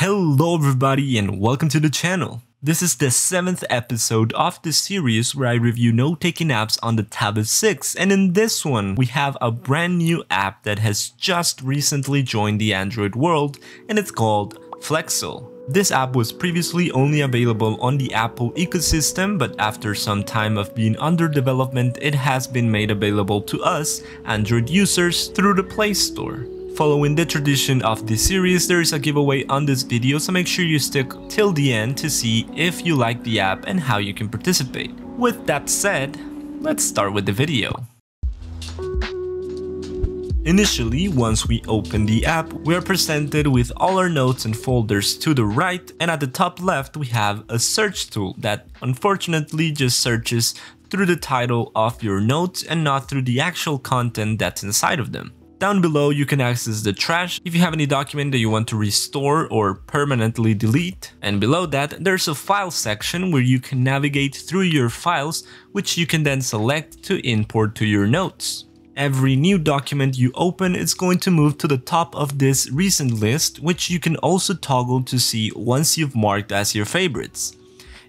Hello everybody and welcome to the channel. This is the 7th episode of the series where I review note-taking apps on the Tab S6 and in this one we have a brand new app that has just recently joined the Android world and it's called Flexcil. This app was previously only available on the Apple ecosystem but after some time of being under development it has been made available to us, Android users, through the Play Store. Following the tradition of this series, there is a giveaway on this video so make sure you stick till the end to see if you like the app and how you can participate. With that said, let's start with the video. Initially, once we open the app, we are presented with all our notes and folders to the right and at the top left we have a search tool that unfortunately just searches through the title of your notes and not through the actual content that's inside of them. Down below, you can access the trash if you have any document that you want to restore or permanently delete. And below that, there's a file section where you can navigate through your files, which you can then select to import to your notes. Every new document you open is going to move to the top of this recent list, which you can also toggle to see once you've marked as your favorites.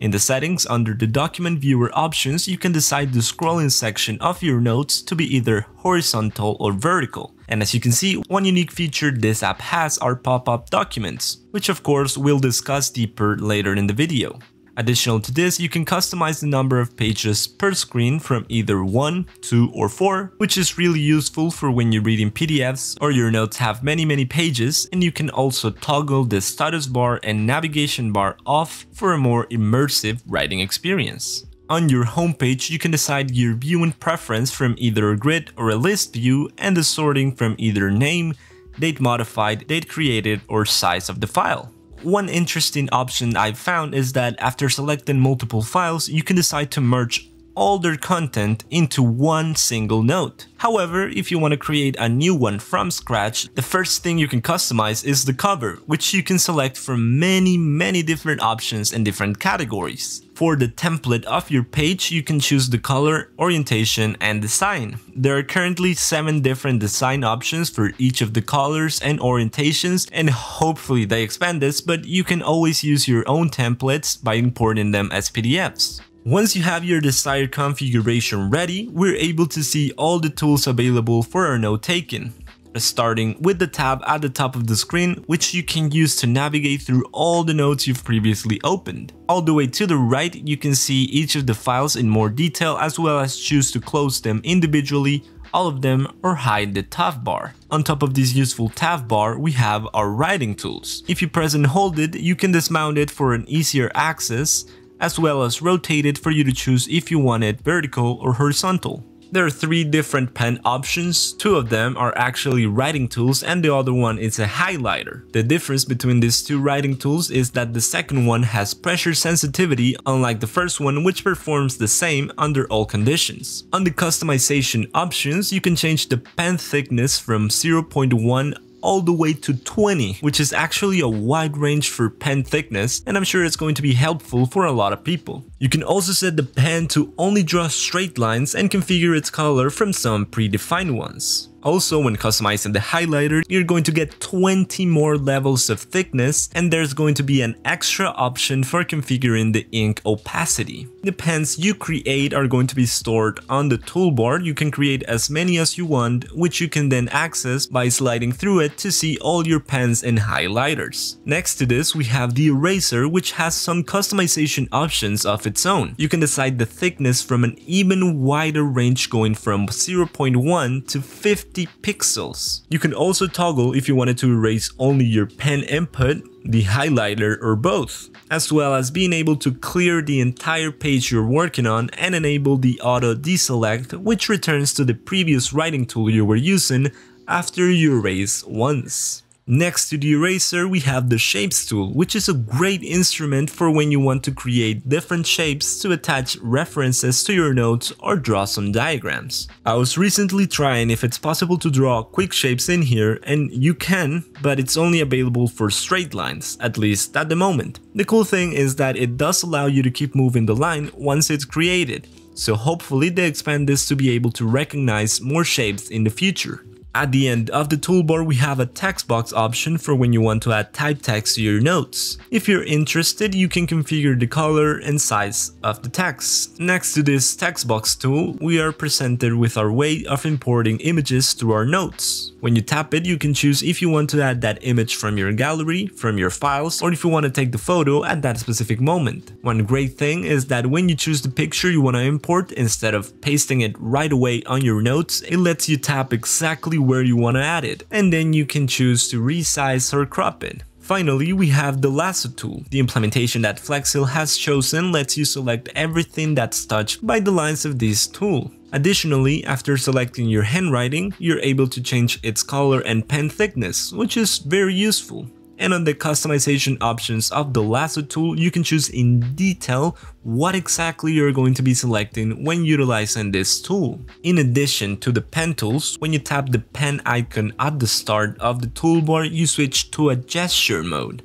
In the settings under the document viewer options, you can decide the scrolling section of your notes to be either horizontal or vertical. And as you can see, one unique feature this app has are pop-up documents, which of course we'll discuss deeper later in the video. Additional to this, you can customize the number of pages per screen from either 1, 2 or 4, which is really useful for when you're reading PDFs or your notes have many many pages and you can also toggle the status bar and navigation bar off for a more immersive writing experience. On your homepage, you can decide your viewing preference from either a grid or a list view and the sorting from either name, date modified, date created or size of the file. One interesting option I've found is that after selecting multiple files, you can decide to merge all their content into one single note. However, if you want to create a new one from scratch, the first thing you can customize is the cover, which you can select from many many different options and different categories. For the template of your page, you can choose the color, orientation, and design. There are currently 7 different design options for each of the colors and orientations, and hopefully they expand this, but you can always use your own templates by importing them as PDFs. Once you have your desired configuration ready, we're able to see all the tools available for our note taking. Starting with the tab at the top of the screen, which you can use to navigate through all the notes you've previously opened. All the way to the right, you can see each of the files in more detail as well as choose to close them individually all of them or hide the tab bar. On top of this useful tab bar, we have our writing tools. If you press and hold it, you can dismount it for an easier access as well as rotate it for you to choose if you want it vertical or horizontal. There are three different pen options, two of them are actually writing tools and the other one is a highlighter. The difference between these two writing tools is that the second one has pressure sensitivity unlike the first one which performs the same under all conditions. On the customization options, you can change the pen thickness from 0.1 all the way to 20, which is actually a wide range for pen thickness and I'm sure it's going to be helpful for a lot of people. You can also set the pen to only draw straight lines and configure its color from some predefined ones. Also, when customizing the highlighter, you're going to get 20 more levels of thickness and there's going to be an extra option for configuring the ink opacity. The pens you create are going to be stored on the toolbar. You can create as many as you want, which you can then access by sliding through it to see all your pens and highlighters. Next to this, we have the eraser, which has some customization options of its own. You can decide the thickness from an even wider range going from 0.1 to 50 50 pixels. You can also toggle if you wanted to erase only your pen input, the highlighter or both, as well as being able to clear the entire page you're working on and enable the auto deselect which returns to the previous writing tool you were using after you erase once. Next to the eraser, we have the shapes tool, which is a great instrument for when you want to create different shapes to attach references to your notes or draw some diagrams. I was recently trying if it's possible to draw quick shapes in here, and you can, but it's only available for straight lines, at least at the moment. The cool thing is that it does allow you to keep moving the line once it's created, so hopefully they expand this to be able to recognize more shapes in the future. At the end of the toolbar, we have a text box option for when you want to add type text to your notes. If you're interested, you can configure the color and size of the text. Next to this text box tool, we are presented with our way of importing images to our notes. When you tap it, you can choose if you want to add that image from your gallery, from your files, or if you want to take the photo at that specific moment. One great thing is that when you choose the picture you want to import, instead of pasting it right away on your notes, it lets you tap exactly where you want to add it, and then you can choose to resize or crop it. Finally, we have the lasso tool. The implementation that Flexcil has chosen lets you select everything that's touched by the lines of this tool. Additionally, after selecting your handwriting, you're able to change its color and pen thickness, which is very useful and on the customization options of the lasso tool you can choose in detail what exactly you're going to be selecting when utilizing this tool. In addition to the pen tools, when you tap the pen icon at the start of the toolbar you switch to a gesture mode.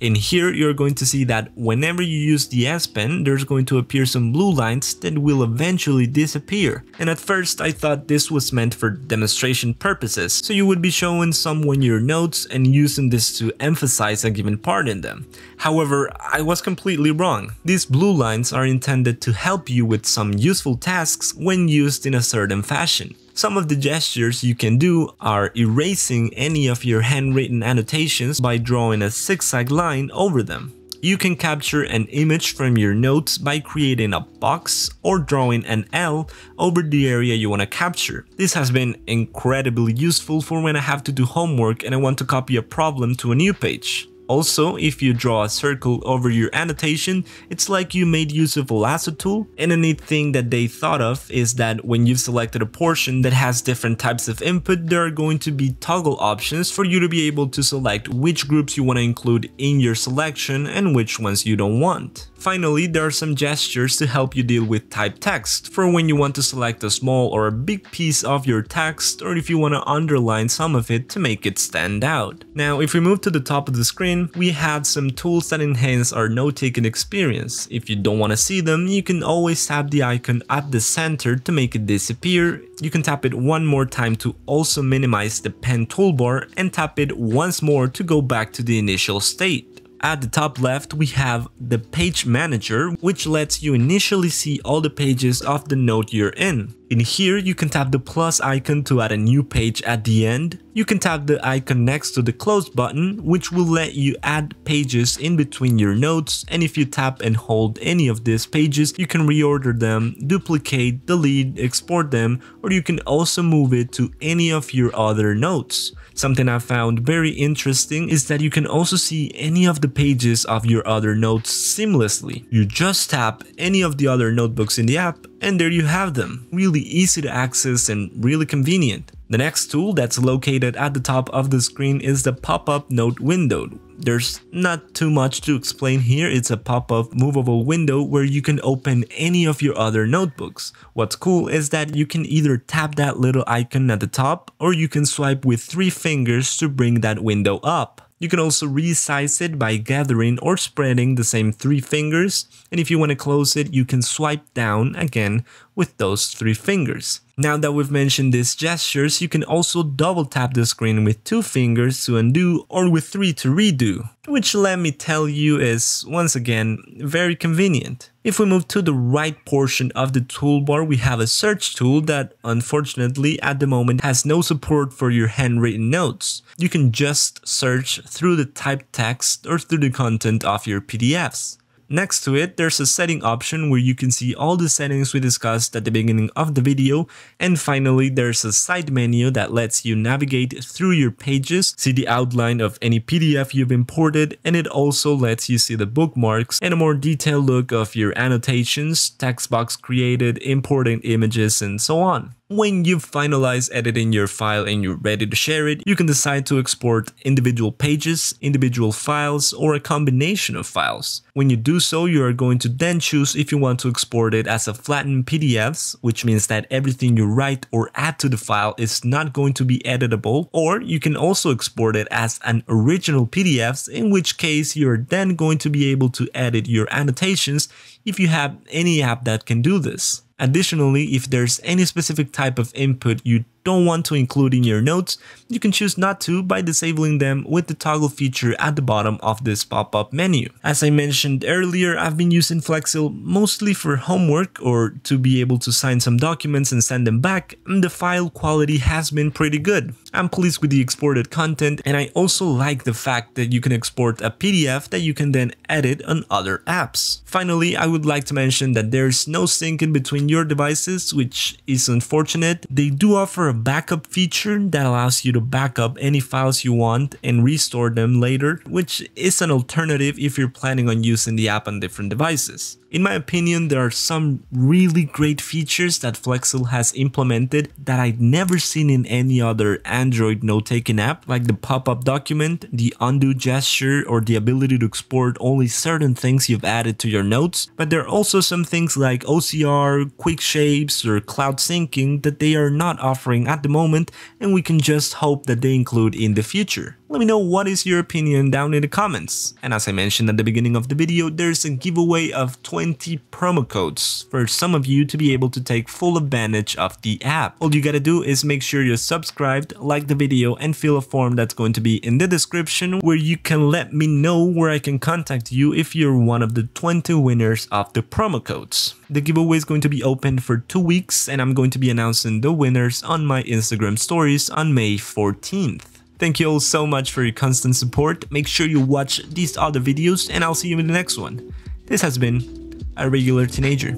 In here, you're going to see that whenever you use the S Pen, there's going to appear some blue lines that will eventually disappear. And at first, I thought this was meant for demonstration purposes, so you would be showing someone your notes and using this to emphasize a given part in them. However, I was completely wrong. These blue lines are intended to help you with some useful tasks when used in a certain fashion. Some of the gestures you can do are erasing any of your handwritten annotations by drawing a zigzag line over them. You can capture an image from your notes by creating a box or drawing an L over the area you want to capture. This has been incredibly useful for when I have to do homework and I want to copy a problem to a new page. Also, if you draw a circle over your annotation, it's like you made use of a lasso tool. And a neat thing that they thought of is that when you've selected a portion that has different types of input, there are going to be toggle options for you to be able to select which groups you want to include in your selection and which ones you don't want. Finally, there are some gestures to help you deal with typed text, for when you want to select a small or a big piece of your text, or if you want to underline some of it to make it stand out. Now, if we move to the top of the screen, we have some tools that enhance our note-taking experience. If you don't want to see them, you can always tap the icon at the center to make it disappear. You can tap it one more time to also minimize the pen toolbar and tap it once more to go back to the initial state. At the top left, we have the page manager, which lets you initially see all the pages of the note you're in. In here, you can tap the plus icon to add a new page at the end. You can tap the icon next to the close button, which will let you add pages in between your notes. And if you tap and hold any of these pages, you can reorder them, duplicate, delete, export them, or you can also move it to any of your other notes. Something I found very interesting is that you can also see any of the pages of your other notes seamlessly. You just tap any of the other notebooks in the app and there you have them. Really easy to access and really convenient. The next tool that's located at the top of the screen is the pop-up note window. There's not too much to explain here, it's a pop-up movable window where you can open any of your other notebooks. What's cool is that you can either tap that little icon at the top or you can swipe with three fingers to bring that window up. You can also resize it by gathering or spreading the same three fingers, and if you want to close it, you can swipe down again with those three fingers. Now that we've mentioned these gestures, you can also double tap the screen with two fingers to undo or with three to redo, which let me tell you is, once again, very convenient. If we move to the right portion of the toolbar, we have a search tool that unfortunately at the moment has no support for your handwritten notes. You can just search through the typed text or through the content of your PDFs. Next to it, there's a setting option where you can see all the settings we discussed at the beginning of the video. And finally, there's a side menu that lets you navigate through your pages, see the outline of any PDF you've imported, and it also lets you see the bookmarks and a more detailed look of your annotations, text box created, importing images, and so on. When you've finalized editing your file and you're ready to share it, you can decide to export individual pages, individual files, or a combination of files. When you do so, you are going to then choose if you want to export it as a flattened PDFs, which means that everything you write or add to the file is not going to be editable, or you can also export it as an original PDFs, in which case you're then going to be able to edit your annotations if you have any app that can do this. Additionally, if there's any specific type of input you don't want to include in your notes, you can choose not to by disabling them with the toggle feature at the bottom of this pop-up menu. As I mentioned earlier, I've been using Flexcil mostly for homework or to be able to sign some documents and send them back, and the file quality has been pretty good. I'm pleased with the exported content and I also like the fact that you can export a PDF that you can then edit on other apps. Finally, I would like to mention that there's no syncing between your devices, which is unfortunate. They do offer a backup feature that allows you to back up any files you want and restore them later, which is an alternative if you're planning on using the app on different devices. In my opinion, there are some really great features that Flexcil has implemented that I'd never seen in any other Android note-taking app, like the pop-up document, the undo gesture, or the ability to export only certain things you've added to your notes. But there are also some things like OCR, quick shapes, or cloud syncing that they are not offering at the moment, and we can just hope that they include in the future. Let me know what is your opinion down in the comments. And as I mentioned at the beginning of the video, there's a giveaway of 20 promo codes for some of you to be able to take full advantage of the app. All you gotta do is make sure you're subscribed, like the video, and fill a form that's going to be in the description where you can let me know where I can contact you if you're one of the 20 winners of the promo codes. The giveaway is going to be open for two weeks and I'm going to be announcing the winners on my Instagram stories on May 14th. Thank you all so much for your constant support. Make sure you watch these other videos and I'll see you in the next one. This has been a regular teenager.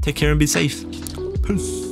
Take care and be safe. Peace.